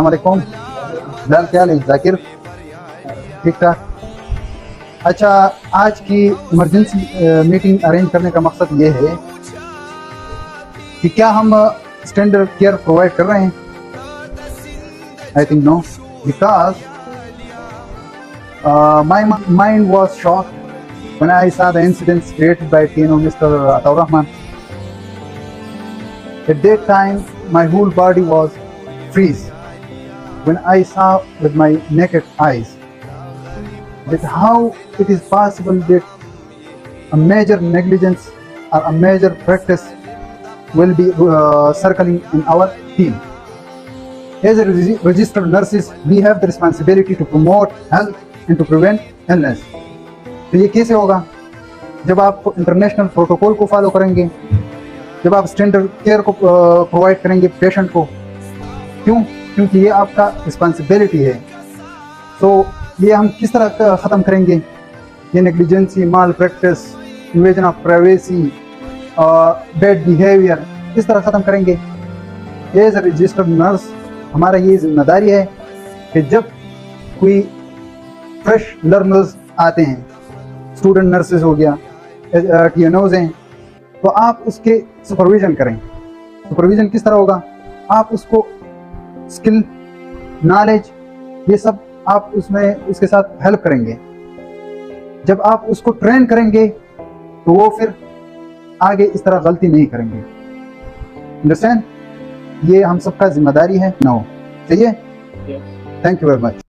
अलैक्म फिलहाल क्या हाल है जाकिर ठीक ठाक अच्छा आज की इमरजेंसी मीटिंग अरेंज करने का मकसद ये है कि क्या हम स्टैंडर्ड केयर प्रोवाइड कर रहे हैं I think no because my mind was shock when I saw the incidents created by TNO Mr. Ataur Rahman. At that time, my whole body was freeze when I saw with my naked eyes that how it is possible that a major negligence or a major practice will be uh, circling in our team. As registered nurses, we have the responsibility to promote health and to prevent illness. तो ये कैसे होगा? जब आप international protocol को follow करेंगे, जब आप स्टैंडर्ड केयर को प्रोवाइड करेंगे पेशेंट को, क्यों? क्योंकि ये आपका रिस्पॉन्सिबिलिटी है। तो ये हम किस तरह ख़त्म करेंगे? ये negligence malpractice invasion of privacy bad behaviour किस तरह ख़त्म करेंगे। एज ए रजिस्टर्ड नर्स हमारा ये ज़िम्मेदारी है कि जब कोई फ्रेश लर्नर्स आते हैं स्टूडेंट नर्सेज हो गया टी एन हैं तो आप उसके सुपरविजन करें। सुपरविजन किस तरह होगा? आप उसको स्किल नॉलेज ये सब आप उसमें उसके साथ हेल्प करेंगे। जब आप उसको ट्रेन करेंगे तो वो फिर आगे इस तरह गलती नहीं करेंगे। अंडरस्टैंड ये हम सबका ज़िम्मेदारी है। नो चाहिए थैंक यू वेरी मच